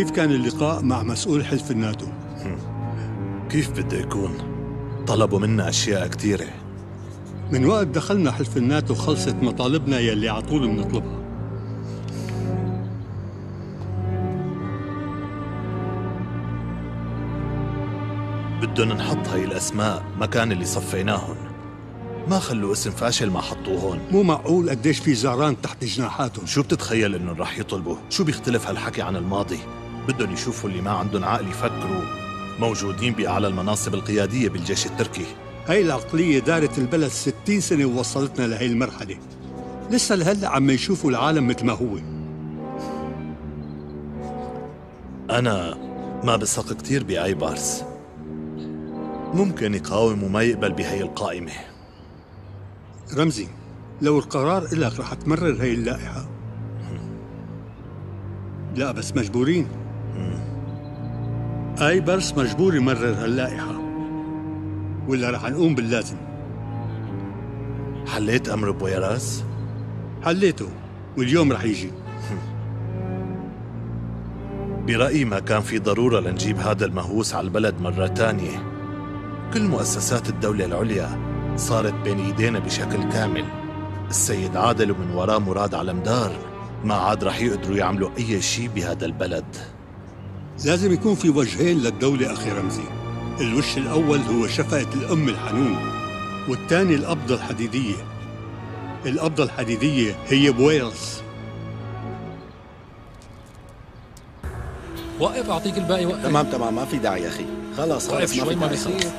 كيف كان اللقاء مع مسؤول حلف الناتو؟ كيف بده يكون؟ طلبوا منا أشياء كثيرة من وقت دخلنا حلف الناتو خلصت مطالبنا يلي على طول بنطلبها بدهم نحط هاي الأسماء مكان اللي صفيناهن ما خلوا اسم فاشل ما حطوه هون مو معقول قديش في زعران تحت جناحاتهم شو بتتخيل إنهم رح يطلبوا؟ شو بيختلف هالحكي عن الماضي؟ بدهم يشوفوا اللي ما عندهم عقل يفكروا موجودين بأعلى المناصب القيادية بالجيش التركي. هاي العقلية دارت البلد ستين سنة ووصلتنا لهي المرحلة. لسه لهلأ عم يشوفوا العالم مثل ما هو. أنا ما بثق كتير بآي بارس. ممكن يقاوم وما يقبل بهي القائمة. رمزي لو القرار إلك رح تمرر هي اللائحة. لا بس مجبورين. أي برس مجبور يمرر هاللائحة. ولا رح نقوم باللازم. حليت أمر بويراس؟ حليته واليوم رح يجي. برأيي ما كان في ضرورة لنجيب هذا المهووس على البلد مرة تانية. كل مؤسسات الدولة العليا صارت بين ايدينا بشكل كامل. السيد عادل ومن وراه مراد علمدار ما عاد رح يقدروا يعملوا أي شيء بهذا البلد. لازم يكون في وجهين للدولة أخي رمزي. الوش الأول هو شفقة الأم الحنون والثاني القبضة الحديدية. القبضة الحديدية هي بويلز وقف أعطيك الباقي وقف تمام تمام ما في داعي يا أخي. خلاص وقف خلاص ما شوي في ما داعي بيصير. خلاص.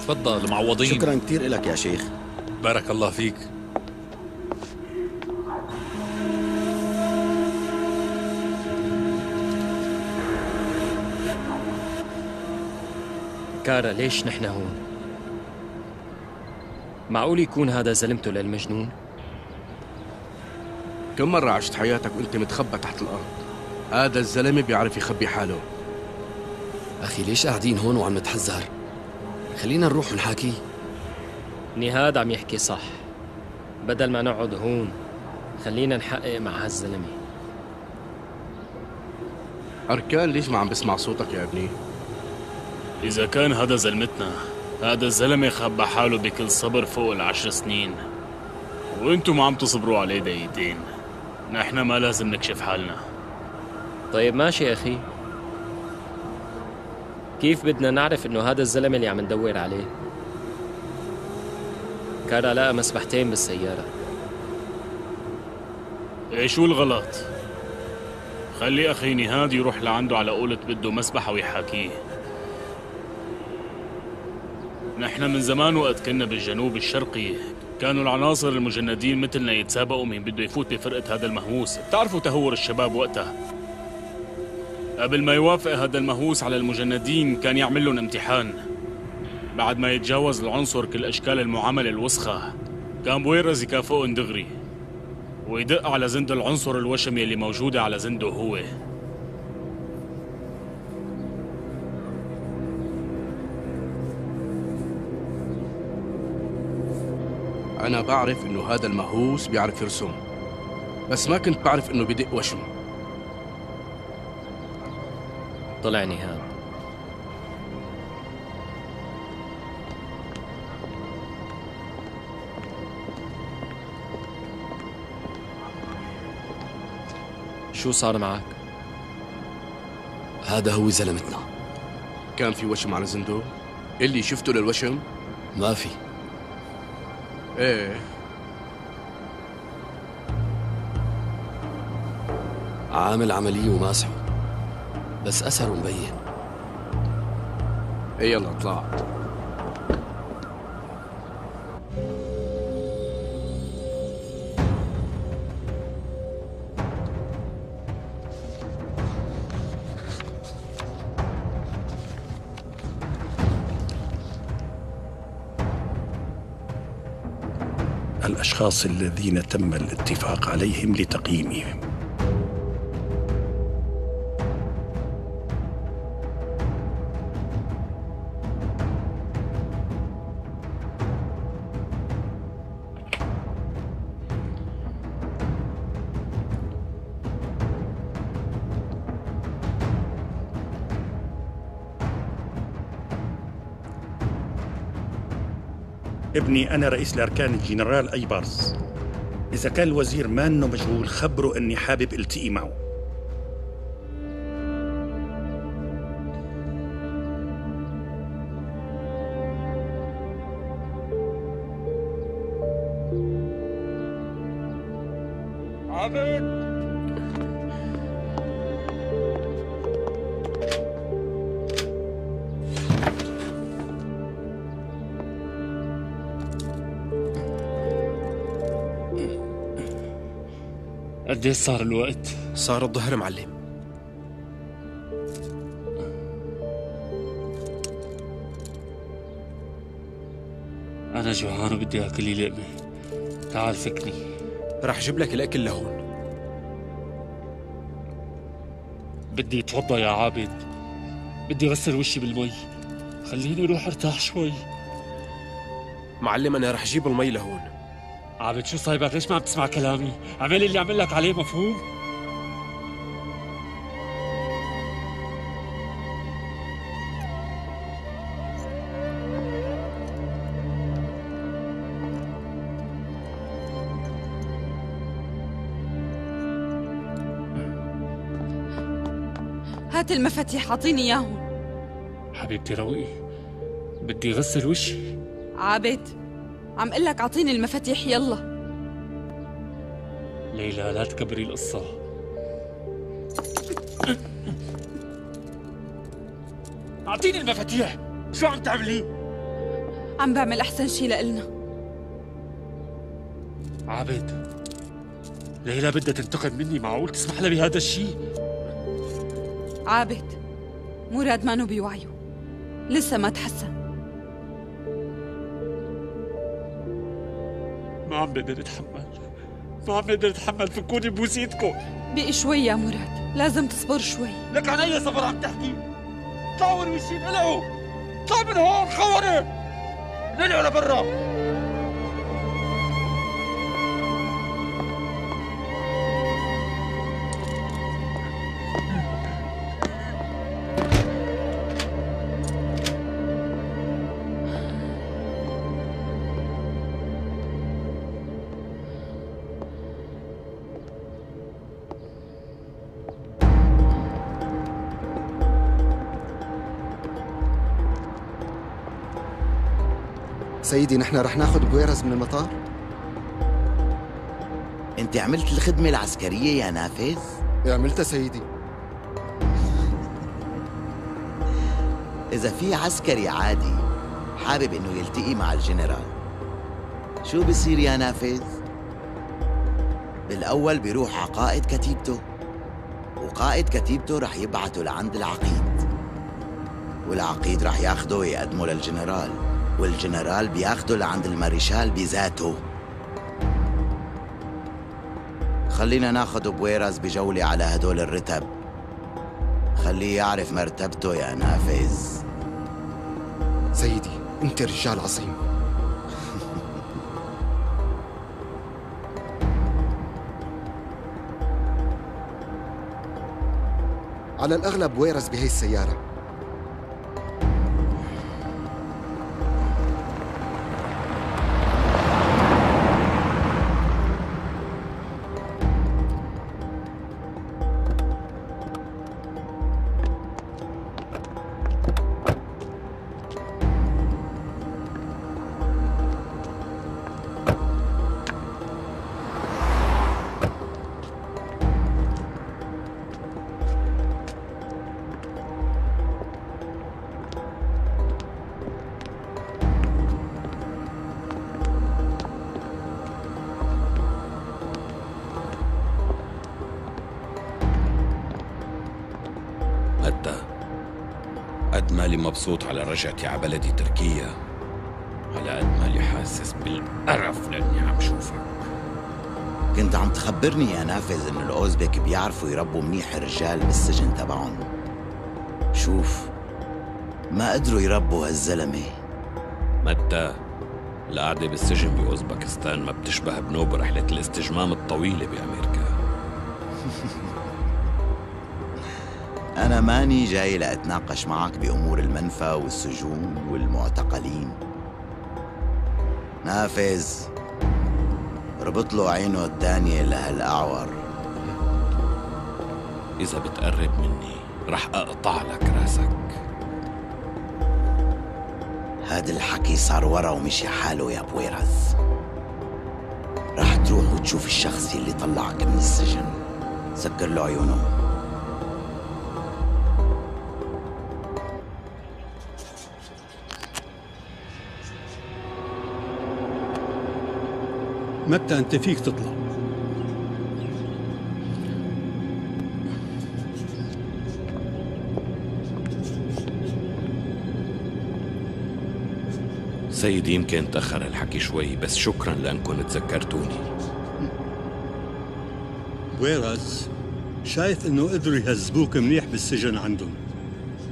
تفضل معوضين. شكرا كثير لك يا شيخ. بارك الله فيك. كارا ليش نحن هون؟ معقول يكون هذا زلمته للمجنون؟ كم مرة عشت حياتك وأنت متخبى تحت الأرض هذا الزلمة بيعرف يخبي حاله أخي ليش قاعدين هون وعم نتحذر؟ خلينا نروح ونحاكي نهاد عم يحكي صح بدل ما نقعد هون خلينا نحقق مع هالزلمة أركان ليش ما عم بسمع صوتك يا ابني إذا كان هذا زلمتنا هذا الزلمة خبى حاله بكل صبر فوق العشر سنين. وأنتم ما عم تصبروا عليه دقيقتين. نحن ما لازم نكشف حالنا. طيب ماشي أخي. كيف بدنا نعرف إنه هذا الزلمة اللي عم ندور عليه؟ كارا لقى مسبحتين بالسيارة. إيه شو الغلط؟ خلي أخي نهاد يروح لعنده على قولة بده مسبحة ويحاكيه. نحن من زمان وقت كنا بالجنوب الشرقي. كانوا العناصر المجندين مثلنا يتسابقوا مين بده يفوت بفرقة هذا المهووس. بتعرفوا تهور الشباب وقتها؟ قبل ما يوافق هذا المهووس على المجندين كان يعمل لهم امتحان. بعد ما يتجاوز العنصر كل أشكال المعاملة الوسخة. كان بويرز يكافئهم دغري. ويدق على زند العنصر الوشمي اللي موجودة على زنده هو. أنا بعرف إنه هذا المهووس بيعرف يرسم. بس ما كنت بعرف إنه بدق وشم. طلع نهاد شو صار معك؟ هذا هو زلمتنا. كان في وشم على زنده اللي شفته للوشم؟ ما في. إيه. عامل عملية وماسحه. بس أثره مبين. إيه يلا اطلع. الأشخاص الذين تم الاتفاق عليهم لتقييمهم. ابني أنا رئيس الأركان الجنرال أيبارس إذا كان الوزير مانه مشغول خبره إني حابب التقي معه. قديش صار الوقت؟ صار الظهر معلم. أنا جوعان وبدي آكل لي لقمة. تعال فكني. رح جيب لك الأكل لهون. بدي اتوضى يا عابد. بدي غسل وشي بالمي. خليني أروح ارتاح شوي. معلم أنا رح جيب المي لهون. عابد شو صايبك ليش ما عم تسمع كلامي اعمل اللي عمل لك عليه مفهوم هات المفاتيح أعطيني إياهم. حبيبتي روقي بدي غسل وشي. عابد عم قل لك أعطيني المفاتيح يلا. ليلى لا تكبري القصة. أعطيني المفاتيح. شو عم تعملي؟ عم بعمل أحسن شي لإلنا. عابد ليلى بدها تنتقم مني معقول تسمح لها بهذا الشيء؟ عابد مراد مانو بوعيه لسه ما تحسن. ما عم بقدر أتحمل. ما عم بقدر أتحمل. فكوني ببوس ايدكم بقي شوي يا مراد. لازم تصبر شوي. لك عن اي صبر عم تحكي. طلعوا وشين العوا طلع من هون خوني نلعوا لبرا. سيدي نحن رح ناخذ بويرز من المطار. انت عملت الخدمة العسكرية يا نافذ؟ عملتها سيدي. إذا في عسكري عادي حابب إنه يلتقي مع الجنرال. شو بصير يا نافذ؟ بالأول بيروح على قائد كتيبته وقائد كتيبته رح يبعته لعند العقيد. والعقيد رح ياخده ويقدمه للجنرال. والجنرال بياخده لعند الماريشال بذاته. خلينا ناخد بويرز بجولة على هدول الرتب. خليه يعرف مرتبته يا نافذ. سيدي أنت رجّال عظيم. على الأغلب بويرز بهي السيارة. على رجعتي على بلدي تركيا. على قد مالي حاسس بالقرف لأني عم شوفك. كنت عم تخبرني يا نافذ إنه الأوزبك بيعرفوا يربوا منيح الرجال بالسجن تبعهم. شوف ما قدروا يربوا هالزلمة. متى؟ القعدة بالسجن بأوزبكستان ما بتشبه بنوب رحلة الاستجمام الطويلة بأمريكا. ماني جاي لأتناقش معك بأمور المنفى والسجون والمعتقلين. نافذ ربط له عينه الثانية لهالأعور. إذا بتقرب مني رح أقطع لك راسك. هاد الحكي صار ورا ومشي حاله يا بويرز رح تروح وتشوف الشخص اللي طلعك من السجن. سكر له عيونه. متى أنت فيك تطلع؟ سيدي يمكن تأخر الحكي شوي بس شكرا لأنكم تذكرتوني بويرز شايف إنه قدروا يهذبوك منيح بالسجن عندهم.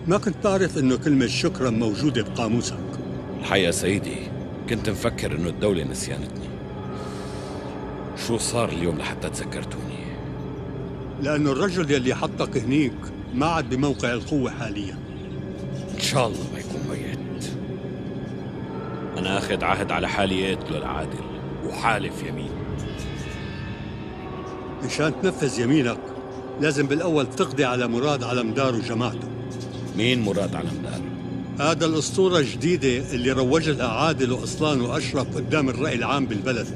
ما كنت بعرف إنه كلمة شكرا موجودة بقاموسك. الحقيقة سيدي كنت مفكر إنه الدولة نسيانتني شو صار اليوم لحتى تذكرتوني؟ لأنه الرجل يلي حطك هنيك ما عاد بموقع القوة حاليا. إن شاء الله ما يكون ميت. أنا آخذ عهد على حالي اقتله العادل وحالف يمين. مشان تنفذ يمينك لازم بالأول تقضي على مراد على مدار وجماعته. مين مراد على مدار؟ هذا الأسطورة الجديدة اللي روج لها عادل وأصلان وأشرف قدام الرأي العام بالبلد.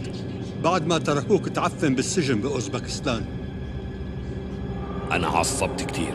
بعد ما تركوك تعفن بالسجن بأوزبكستان. أنا عصبت كتير.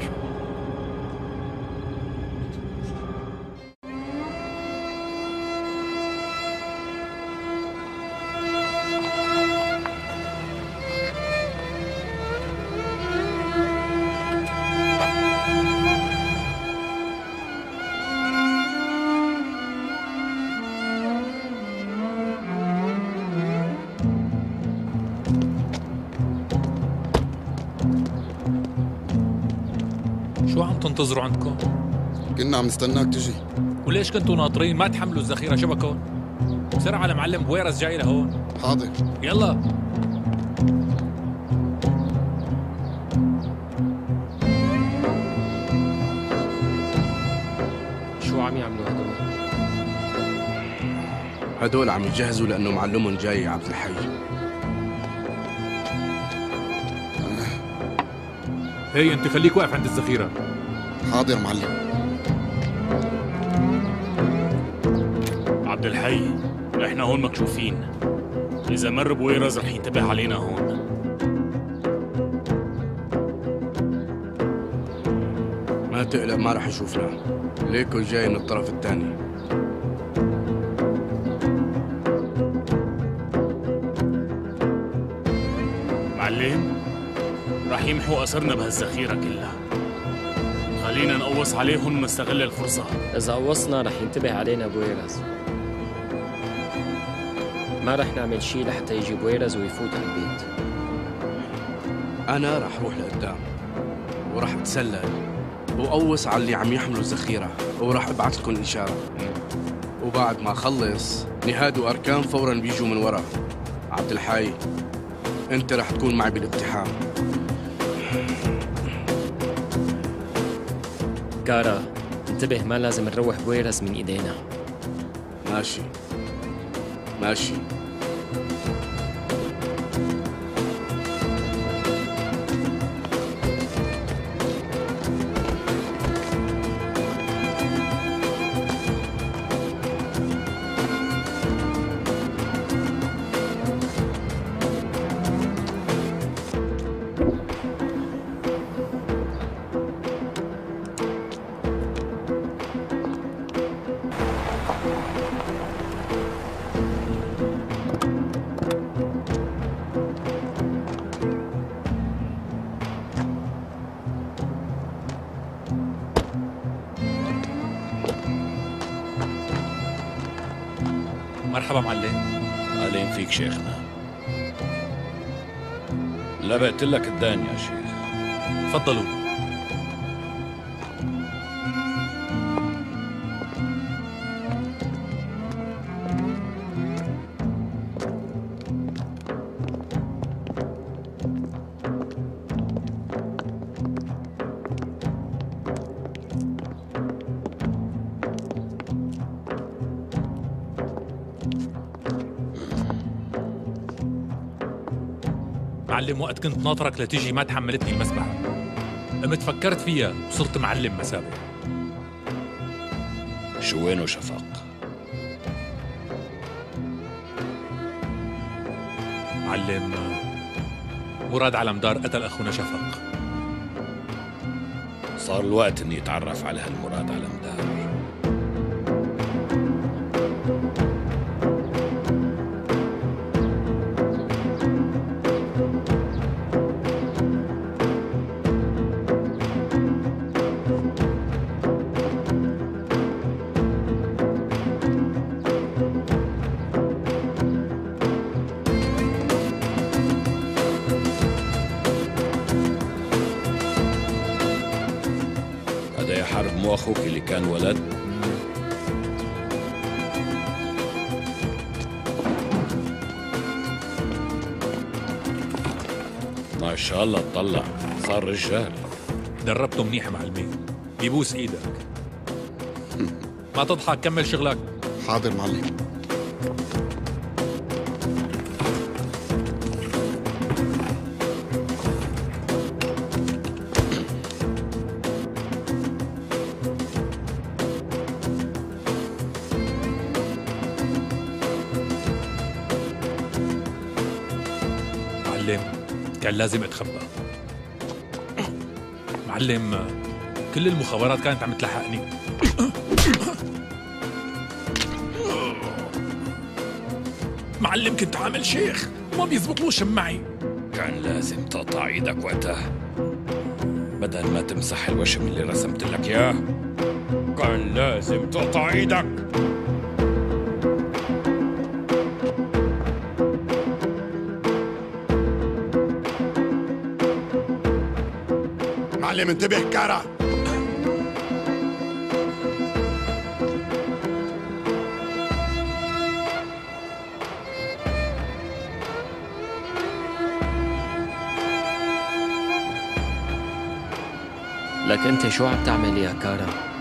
تنتظروا عندكم؟ كنا عم نستناك تجي. وليش كنتوا ناطرين؟ ما تحملوا الذخيرة شبكة؟ بسرعة لمعلم بويرس جاي لهون حاضر. يلا. شو عم يعملوا هدول؟ هدول عم يجهزوا لأنه معلمهم جاي يا عبد الحي. هي انت خليك واقف عند الذخيرة حاضر معلم. عبد الحي إحنا هون مكشوفين. إذا مر بويرز رح ينتبه علينا هون. ما تقلق ما رح يشوفنا. ليكو جاي من الطرف الثاني معلم رح يمحوا أثرنا بهالذخيرة كلها. خلينا نقوص عليهم ونستغل الفرصة. إذا قوصنا رح ينتبه علينا بويرز. ما رح نعمل شي لحتى يجي بويرز ويفوت على البيت. أنا رح روح لقدام ورح أتسلل وقوص على اللي عم يحملوا الذخيرة ورح أبعث لكم إشارة وبعد ما أخلص نهاد وأركان فورا بيجوا من ورا عبد الحي أنت رح تكون معي بالاقتحام كارا انتبه ما لازم نروح بويرز من إيدينا. ماشي. ماشي. مرحبا معلم. اهلين فيك شيخنا. لبقت لك الدان يا شيخ. تفضلوا. كنت ناطرك لتيجي ما تحملتني المسبحة. قمت فكرت فيها وصرت معلم مسابح شو وينه شفق؟ معلم مراد علمدار قتل أخونا شفق صار الوقت إني أتعرف على هالمراد علمدار تطلع صار رجال. دربته منيح معلمي بيبوس إيدك. ما تضحك كمل شغلك. حاضر معلم. معلم كان لازم أتخبى. معلم كل المخابرات كانت عم تلحقني. معلم كنت عامل شيخ. وما بيزبطلوش معي كان لازم تقطع إيدك وقتها. بدل ما تمسح الوشم اللي رسمت لك إياه كان لازم تقطع إيدك. معلم انتبه كارا لك انت شو عم تعمل يا كارا؟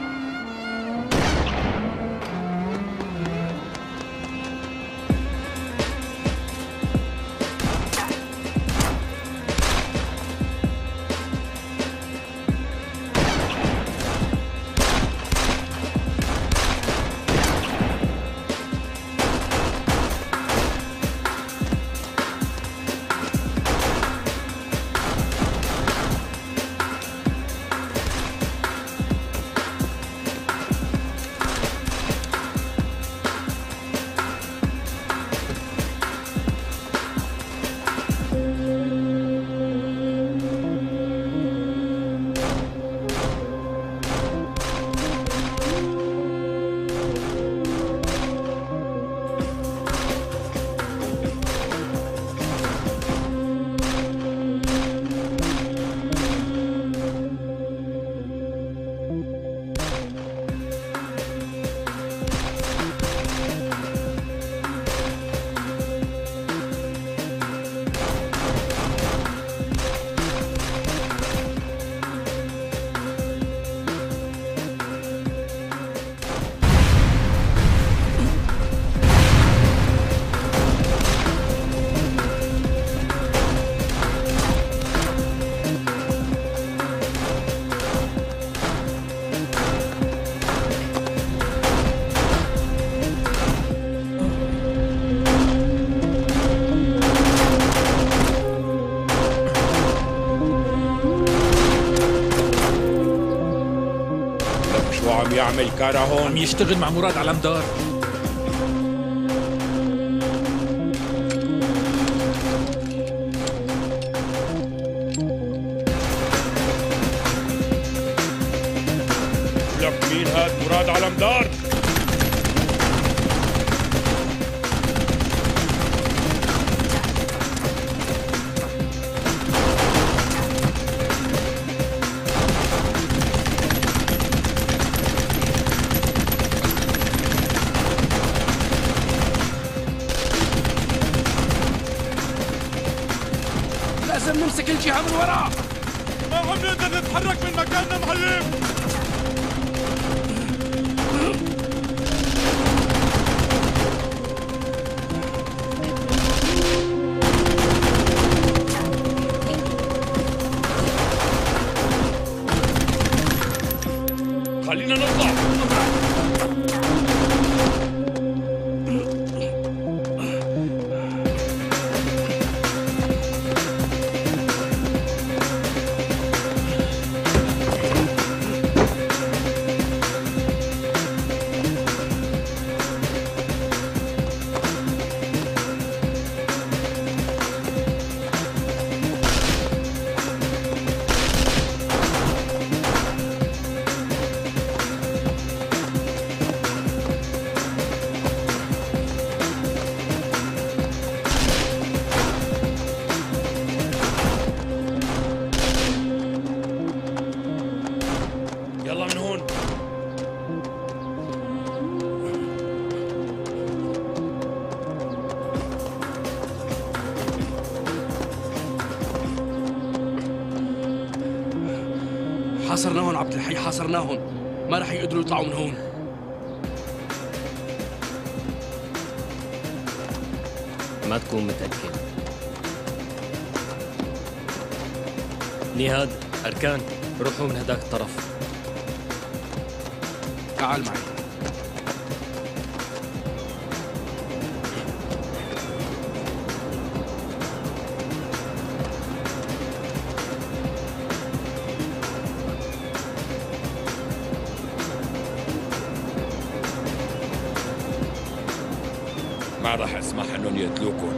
لك شو عم يعمل كارا هون عم يشتغل مع مراد علمدار لك الحي حاصرناهم ما رح يقدروا يطلعوا من هون. ما تكون متأكد. نهاد أركان روحوا من هداك الطرف. تعال معي. راح اسمح انهم يقتلوكم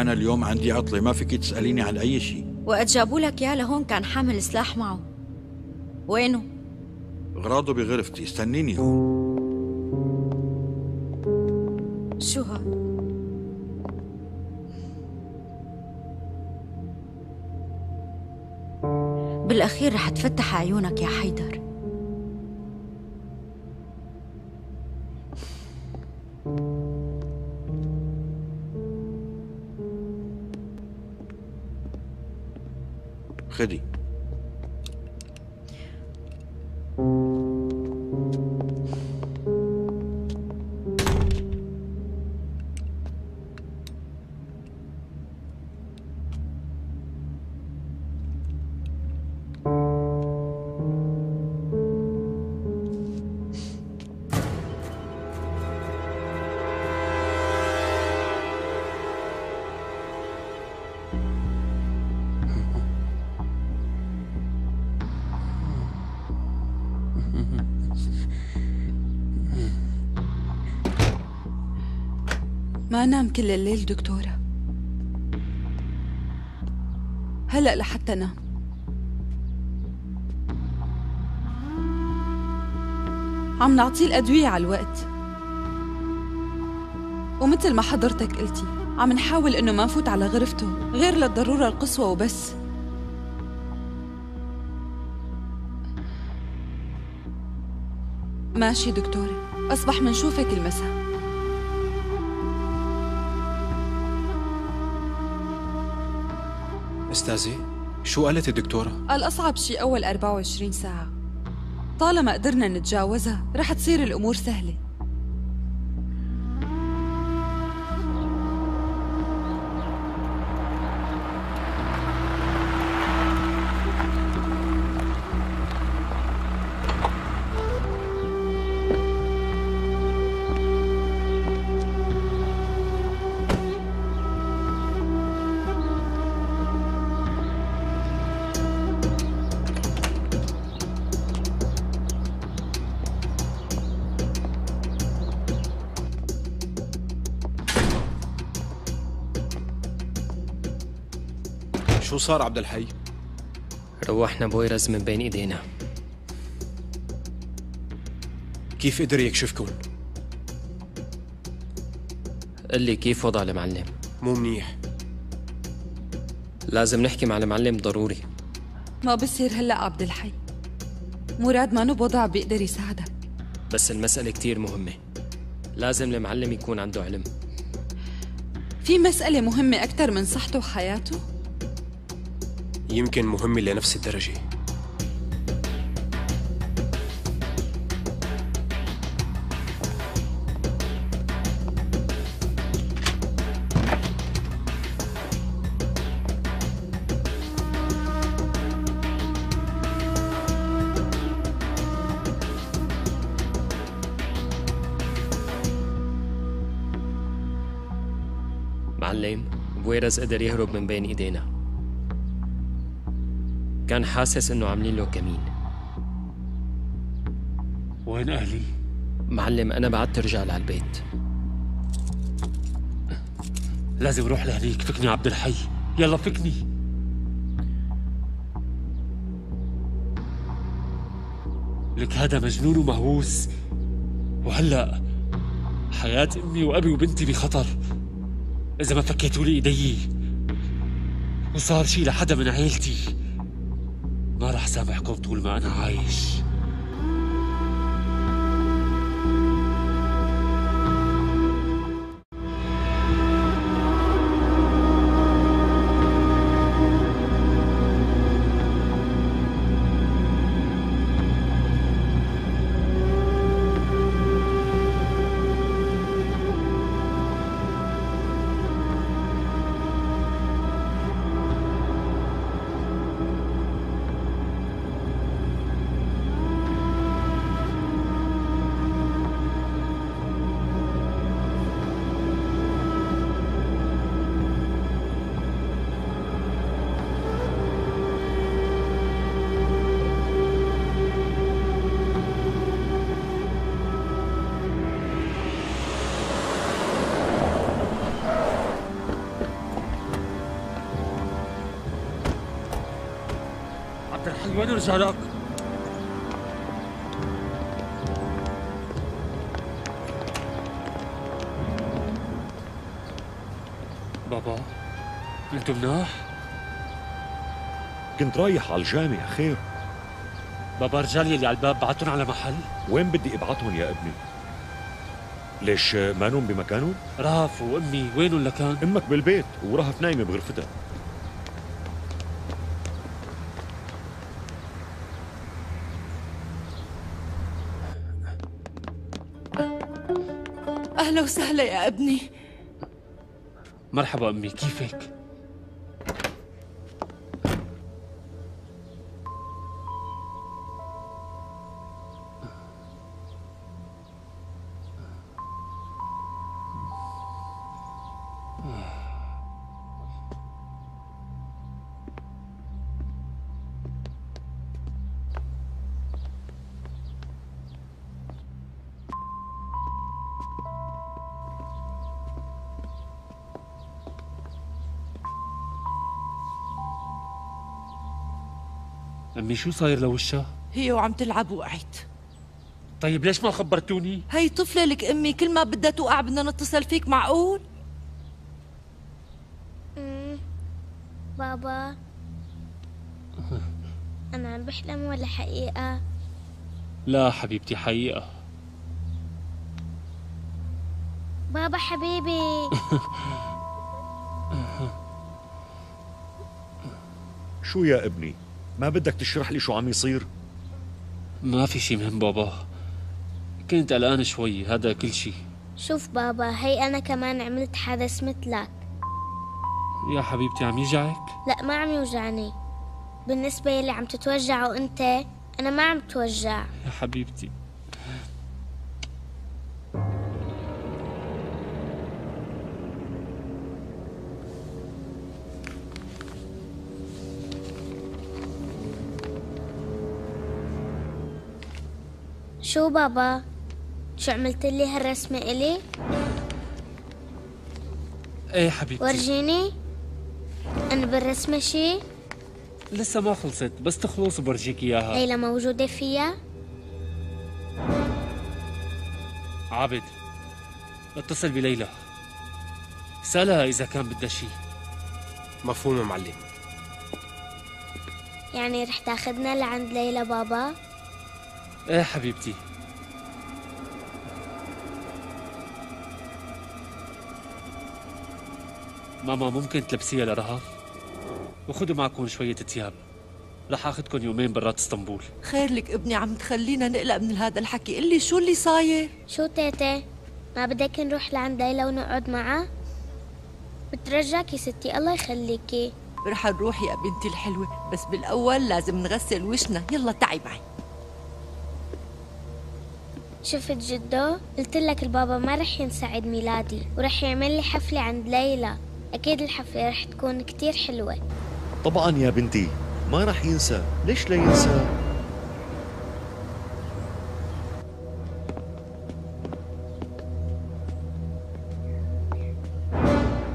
أنا اليوم عندي عطلة ما فيك تسأليني عن أي شيء وقت جابوا لك اياه لهون كان حامل سلاح معه وينه؟ غراضه بغرفتي استنيني هون شو هاد؟ بالأخير رح تفتح عيونك يا حيدر ما نام كل الليل دكتورة. هلأ لحتى نام. عم نعطيه الأدوية على الوقت. ومثل ما حضرتك قلتي عم نحاول إنه ما نفوت على غرفته غير للضرورة القصوى وبس. ماشي دكتورة أصبح منشوفك المساء. أستاذي شو قالت الدكتورة؟ الأصعب شيء أول 24 ساعة طالما قدرنا نتجاوزها رح تصير الأمور سهلة شو صار عبد الحي؟ روحنا بويرز من بين إيدينا. كيف قدر يكشفكم؟ قل لي كيف وضع المعلم؟ مو منيح. لازم نحكي مع المعلم ضروري. ما بصير هلا عبد الحي. مراد ما بوضع بيقدر يساعدك بس المسألة كتير مهمة. لازم المعلم يكون عنده علم. في مسألة مهمة أكثر من صحته وحياته؟ يمكن مهمة لنفس الدرجة. معلم بويرز قدر يهرب من بين إيدينا. كان حاسس إنه عاملين له كمين. وين أهلي؟ معلم أنا بعدت رجال على البيت. لازم أروح لهنيك فكني عبد الحي. يلا فكني. لك هذا مجنون ومهووس. وهلأ حياة أمي وأبي وبنتي بخطر. إذا ما فكيتوا لي إيدي. وصار شي لحدا من عيلتي. ما رح سامحكم طول ما أنا عايش. وين رجالك؟ بابا أنتم مناح؟ كنت رايح على الجامع خير. بابا رجالي اللي على الباب بعتون على محل. وين بدي أبعتهم يا ابني؟ ليش مانهم بمكانهم؟ رهف وامي وينهم لكان؟ أمك بالبيت ورهف نايمة بغرفتها. أهلا وسهلا يا ابني مرحبا أمي كيفك؟ أمي شو صاير لوشها؟ هي وعم تلعب وقعت طيب ليش ما خبرتوني؟ هي طفلة لك أمي كل ما بدها توقع بدنا نتصل فيك معقول؟ مم. بابا أنا عم بحلم ولا حقيقة؟ لا حبيبتي حقيقة بابا حبيبي شو يا ابني ما بدك تشرح لي شو عم يصير؟ ما في شي مهم بابا. كنت قلقان شوي هذا كل شي. شوف بابا هي أنا كمان عملت حدث مثلك. يا حبيبتي عم يجعك؟ لا ما عم يوجعني. بالنسبة يلي عم تتوجعوا أنت أنا ما عم توجع. يا حبيبتي. شو بابا؟ شو عملت لي هالرسمة إلي؟ إيه حبيبتي ورجيني أنا بالرسمة شي؟ لسه ما خلصت بس تخلص وبرجيك إياها ليلى موجودة فيها؟ عابد اتصل بليلى سألها إذا كان بدها شيء مفهوم معلم يعني رح تاخدنا لعند ليلى بابا؟ إيه حبيبتي؟ ماما ممكن تلبسيها لرهف؟ وخذوا معكم شوية ثياب. رح اخذكم يومين برات اسطنبول. خير لك ابني عم تخلينا نقلق من هذا الحكي. قل شو اللي صاير؟ شو تيتي؟ ما بدك نروح لعند ليلى ونقعد معها؟ بترجاك يا ستي الله يخليكي. رح نروح يا بنتي الحلوة بس بالأول لازم نغسل وشنا. يلا تعي معي. شفت جدو؟ قلت لك البابا ما رح ينسى عيد ميلادي ورح يعمل لي حفلة عند ليلى. أكيد الحفلة رح تكون كتير حلوة. طبعا يا بنتي ما رح ينسى. ليش لا ينسى؟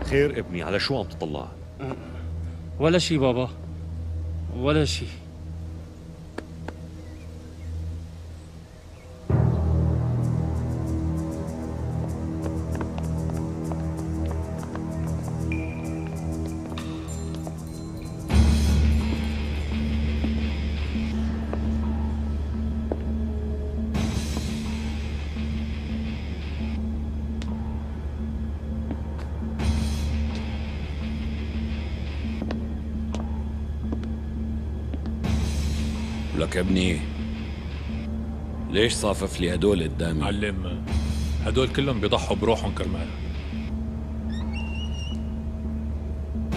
خير ابني على شو عم تطلع؟ ولا شي بابا ولا شي. ابني. ليش صافف لي هدول قدامي؟ معلم هدول كلهم بيضحوا بروحهم كرمال.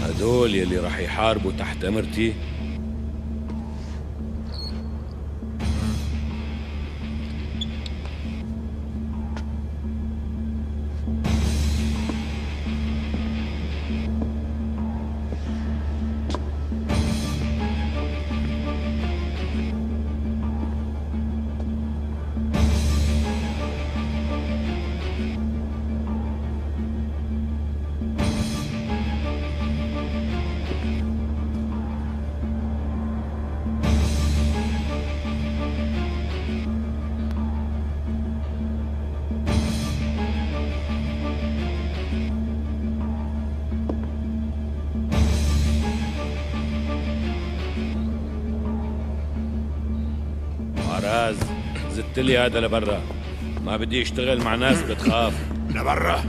هدول يلي رح يحاربوا تحت أمرتي؟ زدت لي هذا لبرا. ما بدي اشتغل مع ناس بتخاف. لبرا.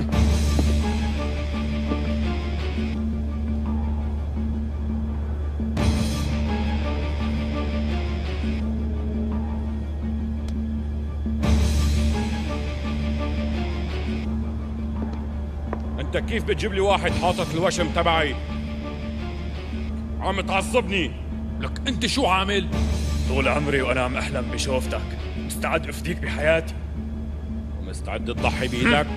انت كيف بتجيب لي واحد حاطط الوشم تبعي؟ عم تعصبني. لك انت شو عامل؟ طول عمري وأنا عم احلم بشوفتك. مستعد أفديك بحياتي. مستعد تضحي بإيدك.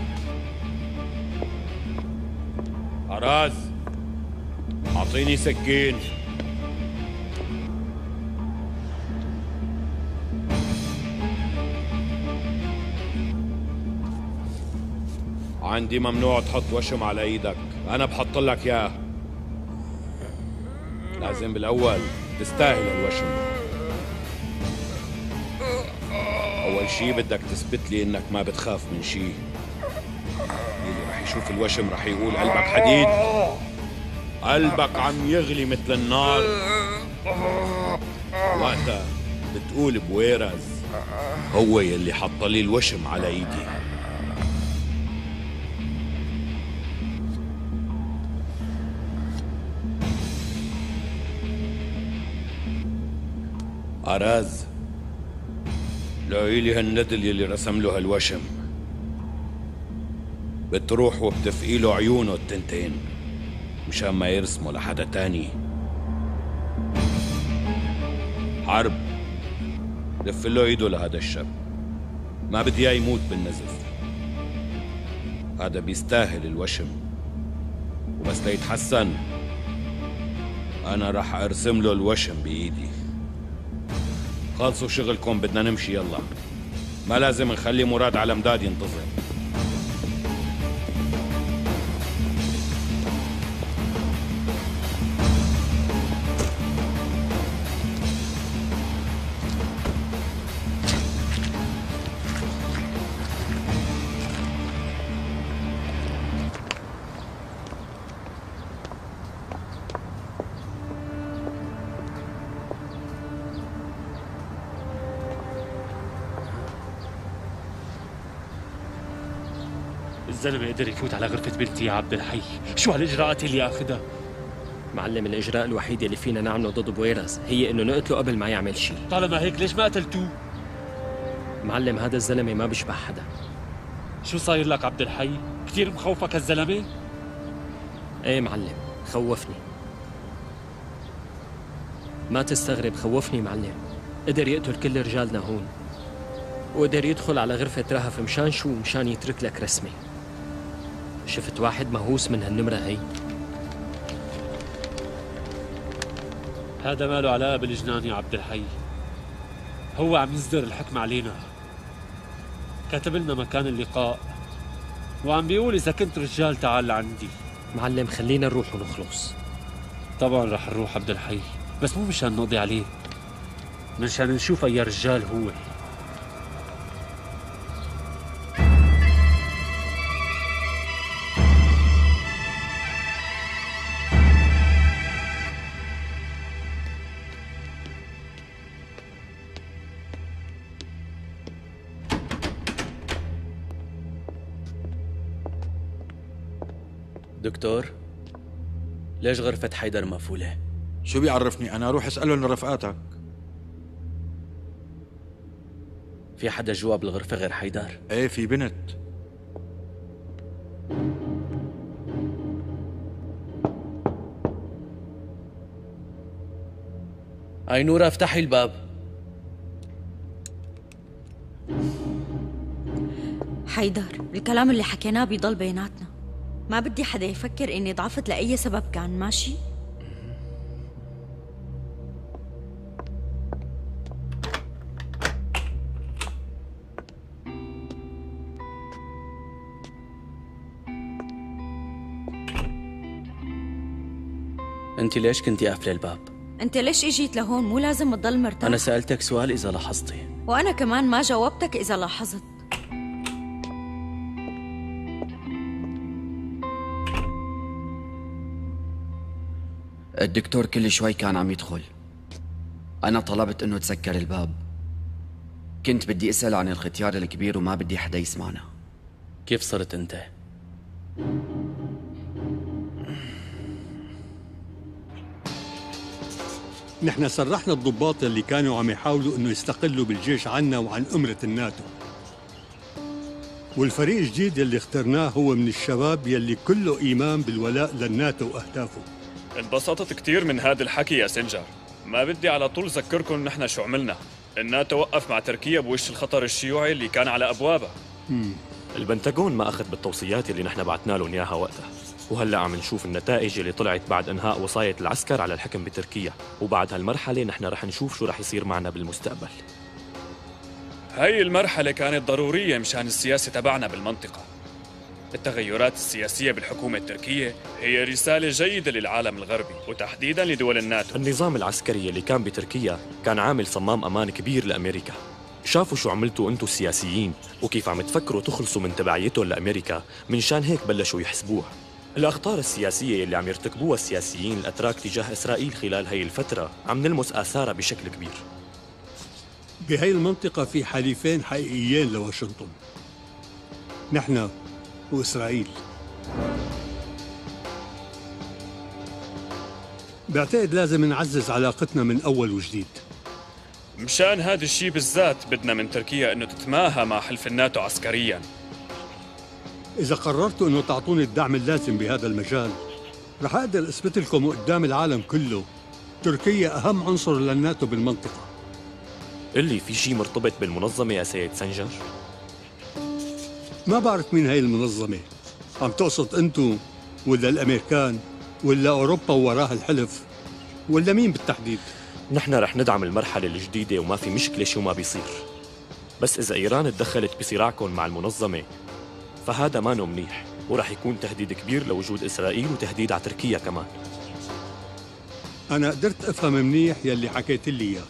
عراز أعطيني سكين. عندي ممنوع تحط وشم على إيدك. أنا بحط لك إياه. لازم بالأول تستاهل الوشم. أول شي بدك تثبت لي إنك ما بتخاف من شي. اللي رح يشوف الوشم رح يقول قلبك حديد. قلبك عم يغلي مثل النار. وقتها بتقول بويرز هو يلي حط لي الوشم على إيدي. أراز لعيلي هالندل يلي رسم له هالوشم بتروح وبتفقي له عيونه التنتين مشان ما يرسمه لحدا تاني. حرب لف له ايده لهذا الشاب ما بدي اياه يموت بالنزف. هذا بيستاهل الوشم. وبس ليتحسن أنا رح أرسم له الوشم بإيدي. خلصوا شغلكم بدنا نمشي يلا. ما لازم نخلي مراد على مداد ينتظر. الزلمة قدر يفوت على غرفة بنتي يا عبد الحي. شو هالإجراءات اللي أخذها؟ معلم الإجراء الوحيد اللي فينا نعمله ضد بويرز هي إنه نقتله قبل ما يعمل شيء. طالما هيك ليش ما قتلتوه؟ معلم هذا الزلمة ما بيشبه حدا. شو صاير لك عبد الحي؟ كثير مخوفك هالزلمة؟ إيه معلم خوفني. ما تستغرب خوفني معلم. قدر يقتل كل رجالنا هون. وقدر يدخل على غرفة رهف مشان شو؟ مشان يترك لك رسمة. شفت واحد مهووس من هالنمرة هي. هذا ما له علاقه بالجنان يا عبد الحي. هو عم يصدر الحكم علينا. كاتب لنا مكان اللقاء وعم بيقول إذا كنت رجال تعال لعندي. معلم خلينا نروح ونخلص. طبعا رح نروح عبد الحي بس مو مشان نقضي عليه. مشان نشوف أي رجال هو. دكتور؟ ليش غرفة حيدر مقفولة؟ شو بيعرفني؟ أنا روح اسالهم لرفقاتك في حدا جوا بالغرفة غير حيدر؟ إيه في بنت. أي نورة افتحي الباب. حيدر الكلام اللي حكيناه بيضل بيناتنا. ما بدي حدا يفكر إني ضعفت لأي سبب كان ماشي؟ أنت ليش كنتي قافلة الباب؟ أنت ليش إجيت لهون؟ مو لازم تضل مرتاح. أنا سألتك سؤال إذا لاحظتي. وأنا كمان ما جاوبتك إذا لاحظت. الدكتور كل شوي كان عم يدخل. أنا طلبت إنه تسكر الباب. كنت بدي أسأل عن الختيار الكبير وما بدي حدا يسمعنا. كيف صرت أنت؟ نحن سرحنا الضباط اللي كانوا عم يحاولوا إنه يستقلوا بالجيش عنا وعن أمرة الناتو. والفريق الجديد اللي اخترناه هو من الشباب يلي كله إيمان بالولاء للناتو وأهدافه. انبسطت كثير من هذا الحكي يا سنجر ما بدي على طول ذكركم نحن شو عملنا. الناتو وقف مع تركيا بوش الخطر الشيوعي اللي كان على أبوابها البنتاغون ما أخذ بالتوصيات اللي نحن بعتنا لهم إياها وقتها. وهلأ عم نشوف النتائج اللي طلعت بعد إنهاء وصاية العسكر على الحكم بتركيا. وبعد هالمرحله نحن رح نشوف شو رح يصير معنا بالمستقبل. هاي المرحلة كانت ضرورية مشان السياسة تبعنا بالمنطقة. التغيرات السياسية بالحكومة التركية هي رسالة جيدة للعالم الغربي وتحديدا لدول الناتو. النظام العسكري اللي كان بتركيا كان عامل صمام أمان كبير لأمريكا. شافوا شو عملتوا أنتو السياسيين وكيف عم تفكروا تخلصوا من تبعيتهم لأمريكا من شان هيك بلشوا يحسبوها. الأخطار السياسية اللي عم يرتكبوها السياسيين الأتراك تجاه إسرائيل خلال هي الفترة عم نلمس آثارها بشكل كبير. بهي المنطقة في حليفين حقيقيين لواشنطن. نحن وإسرائيل. بعتقد لازم نعزز علاقتنا من أول وجديد. مشان هذا الشيء بالذات بدنا من تركيا إنه تتماهى مع حلف الناتو عسكريا. إذا قررتوا إنه تعطوني الدعم اللازم بهذا المجال رح أقدر أثبت لكم قدام العالم كله تركيا أهم عنصر للناتو بالمنطقة. اللي في شيء مرتبط بالمنظمة يا سيد سنجر؟ ما بعرف مين هاي المنظمة. عم تقصد أنتو ولا الأمريكان ولا أوروبا وراها الحلف ولا مين بالتحديد؟ نحن رح ندعم المرحلة الجديدة وما في مشكلة شو ما بيصير. بس إذا إيران تدخلت بصراعكم مع المنظمة فهذا ما منيح. ورح يكون تهديد كبير لوجود إسرائيل وتهديد على تركيا كمان. أنا قدرت أفهم منيح يلي حكيت لي إياه.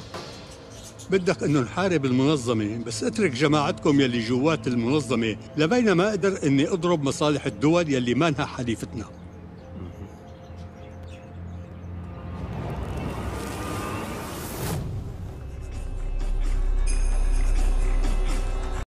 بدك إنه نحارب المنظمة. بس اترك جماعتكم يلي جوات المنظمة لبين ما أقدر إني أضرب مصالح الدول يلي مانها حليفتنا.